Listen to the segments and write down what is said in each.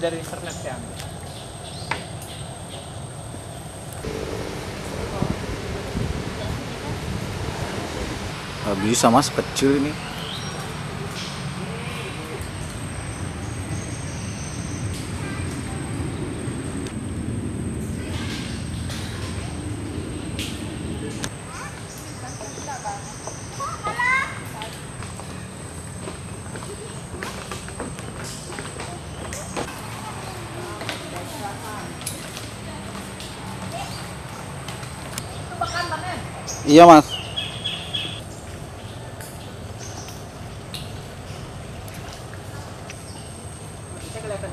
dari internet ya? Bisa mas kecil ini Iya mas. Bisa kelihatan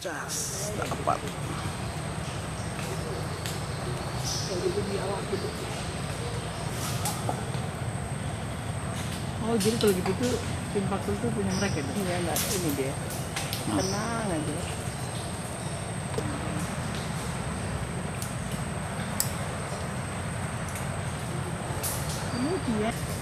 Cas dapat Oh jadi kalau gitu tuh tim Paksul tuh punya mereka tuh? Iya enggak, ini dia. Tenang aja. Ini dia.